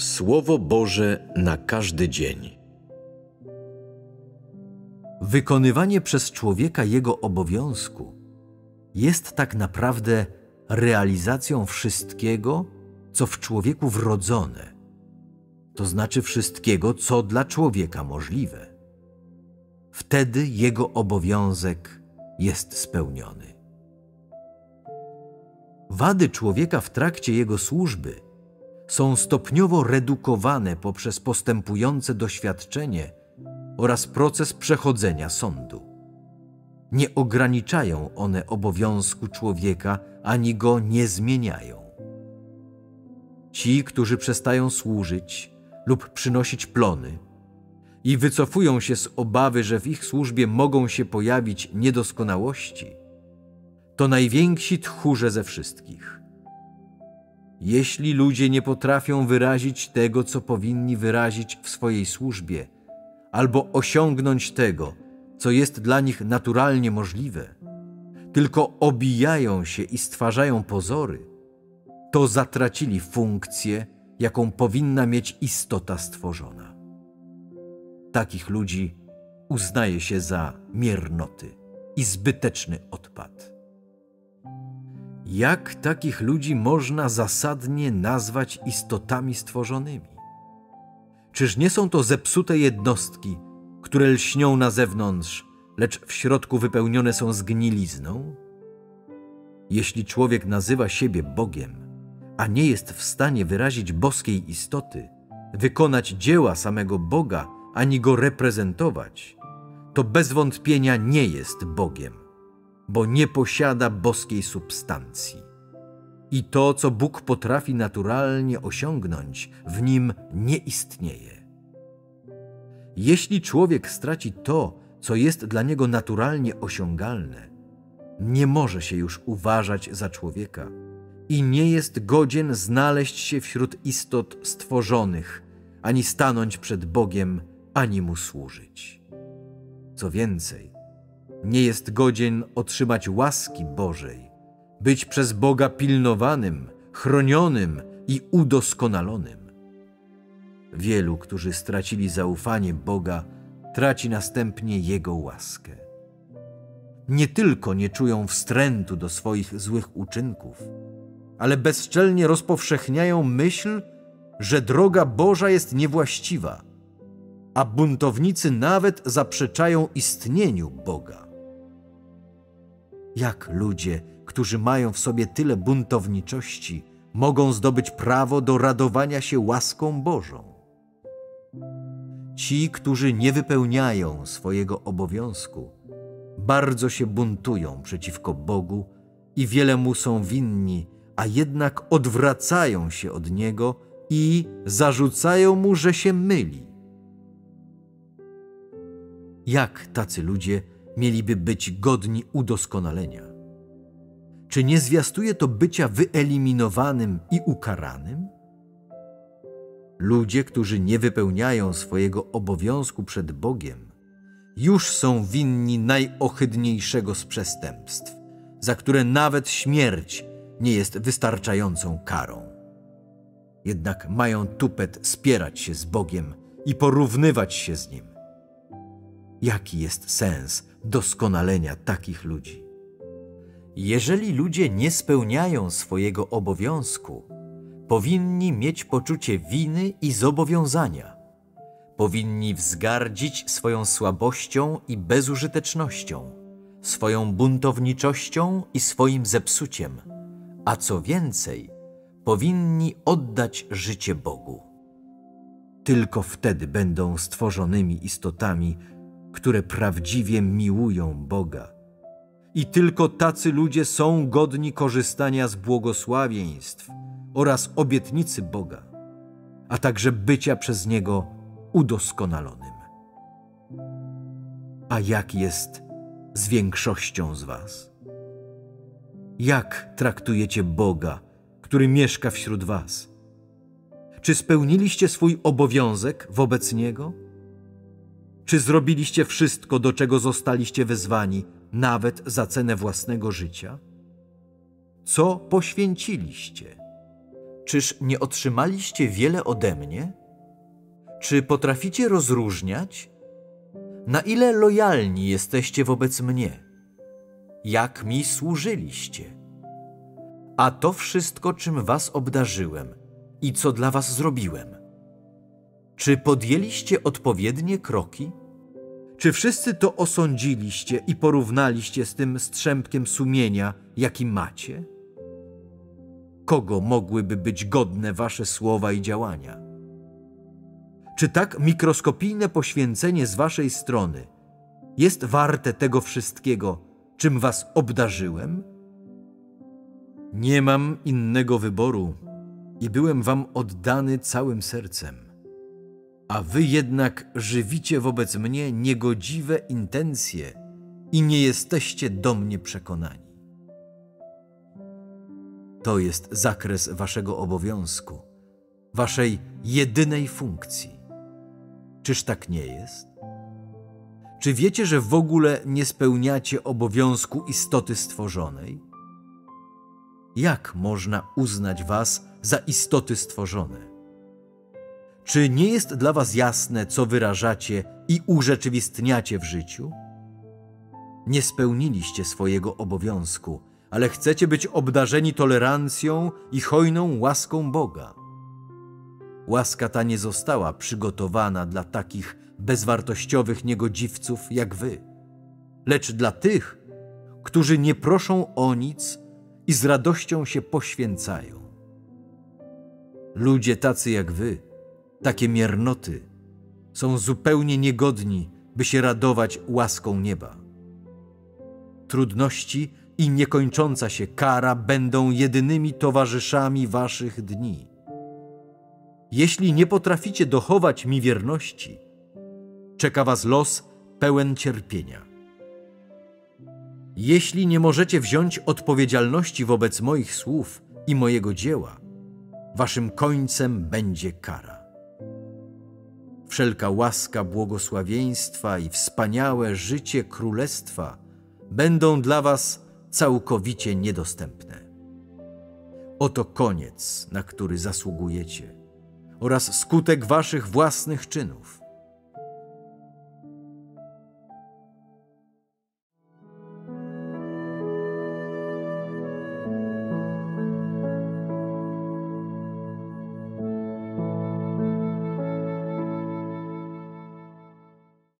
Słowo Boże na każdy dzień. Wykonywanie przez człowieka jego obowiązku jest tak naprawdę realizacją wszystkiego, co w człowieku wrodzone, to znaczy wszystkiego, co dla człowieka możliwe. Wtedy jego obowiązek jest spełniony. Wady człowieka w trakcie jego służby są stopniowo redukowane poprzez postępujące doświadczenie oraz proces przechodzenia sądu. Nie ograniczają one obowiązku człowieka ani go nie zmieniają. Ci, którzy przestają służyć lub przynosić plony i wycofują się z obawy, że w ich służbie mogą się pojawić niedoskonałości, to najwięksi tchórze ze wszystkich. Jeśli ludzie nie potrafią wyrazić tego, co powinni wyrazić w swojej służbie, albo osiągnąć tego, co jest dla nich naturalnie możliwe, tylko obijają się i stwarzają pozory, to zatracili funkcję, jaką powinna mieć istota stworzona. Takich ludzi uznaje się za miernoty i zbyteczny odpad. Jak takich ludzi można zasadnie nazwać istotami stworzonymi? Czyż nie są to zepsute jednostki, które lśnią na zewnątrz, lecz w środku wypełnione są zgnilizną? Jeśli człowiek nazywa siebie Bogiem, a nie jest w stanie wyrazić boskiej istoty, wykonać dzieła samego Boga, ani go reprezentować, to bez wątpienia nie jest Bogiem, bo nie posiada boskiej substancji. I to, co Bóg potrafi naturalnie osiągnąć, w nim nie istnieje. Jeśli człowiek straci to, co jest dla niego naturalnie osiągalne, nie może się już uważać za człowieka i nie jest godzien znaleźć się wśród istot stworzonych, ani stanąć przed Bogiem, ani mu służyć. Co więcej, nie jest godzien otrzymać łaski Bożej, być przez Boga pilnowanym, chronionym i udoskonalonym. Wielu, którzy stracili zaufanie Boga, traci następnie Jego łaskę. Nie tylko nie czują wstrętu do swoich złych uczynków, ale bezczelnie rozpowszechniają myśl, że droga Boża jest niewłaściwa, a buntownicy nawet zaprzeczają istnieniu Boga. Jak ludzie, którzy mają w sobie tyle buntowniczości, mogą zdobyć prawo do radowania się łaską Bożą? Ci, którzy nie wypełniają swojego obowiązku, bardzo się buntują przeciwko Bogu i wiele mu są winni, a jednak odwracają się od Niego i zarzucają mu, że się myli. Jak tacy ludzie mieliby być godni udoskonalenia? Czy nie zwiastuje to bycia wyeliminowanym i ukaranym? Ludzie, którzy nie wypełniają swojego obowiązku przed Bogiem, już są winni najohydniejszego z przestępstw, za które nawet śmierć nie jest wystarczającą karą. Jednak mają tupet spierać się z Bogiem i porównywać się z Nim. Jaki jest sens doskonalenia takich ludzi? Jeżeli ludzie nie spełniają swojego obowiązku, powinni mieć poczucie winy i zobowiązania. Powinni wzgardzić swoją słabością i bezużytecznością, swoją buntowniczością i swoim zepsuciem, a co więcej, powinni oddać życie Bogu. Tylko wtedy będą stworzonymi istotami, które prawdziwie miłują Boga. I tylko tacy ludzie są godni korzystania z błogosławieństw oraz obietnicy Boga, a także bycia przez Niego udoskonalonym. A jak jest z większością z Was? Jak traktujecie Boga, który mieszka wśród Was? Czy spełniliście swój obowiązek wobec Niego? Czy zrobiliście wszystko, do czego zostaliście wezwani, nawet za cenę własnego życia? Co poświęciliście? Czyż nie otrzymaliście wiele ode mnie? Czy potraficie rozróżniać? Na ile lojalni jesteście wobec mnie? Jak mi służyliście? A to wszystko, czym was obdarzyłem i co dla was zrobiłem. Czy podjęliście odpowiednie kroki? Czy wszyscy to osądziliście i porównaliście z tym strzępkiem sumienia, jaki macie? Kogo mogłyby być godne wasze słowa i działania? Czy tak mikroskopijne poświęcenie z waszej strony jest warte tego wszystkiego, czym was obdarzyłem? Nie mam innego wyboru i byłem wam oddany całym sercem a wy jednak żywicie wobec mnie niegodziwe intencje i nie jesteście do mnie przekonani. To jest zakres waszego obowiązku, waszej jedynej funkcji. Czyż tak nie jest? Czy wiecie, że w ogóle nie spełniacie obowiązku istoty stworzonej? Jak można uznać was za istoty stworzone? Czy nie jest dla Was jasne, co wyrażacie i urzeczywistniacie w życiu? Nie spełniliście swojego obowiązku, ale chcecie być obdarzeni tolerancją i hojną łaską Boga. Łaska ta nie została przygotowana dla takich bezwartościowych niegodziwców jak Wy, lecz dla tych, którzy nie proszą o nic i z radością się poświęcają. Ludzie tacy jak Wy takie miernoty są zupełnie niegodni, by się radować łaską nieba. Trudności i niekończąca się kara będą jedynymi towarzyszami waszych dni. Jeśli nie potraficie dochować mi wierności, czeka was los pełen cierpienia. Jeśli nie możecie wziąć odpowiedzialności wobec moich słów i mojego dzieła, waszym końcem będzie kara wszelka łaska błogosławieństwa i wspaniałe życie królestwa będą dla Was całkowicie niedostępne. Oto koniec, na który zasługujecie, oraz skutek Waszych własnych czynów.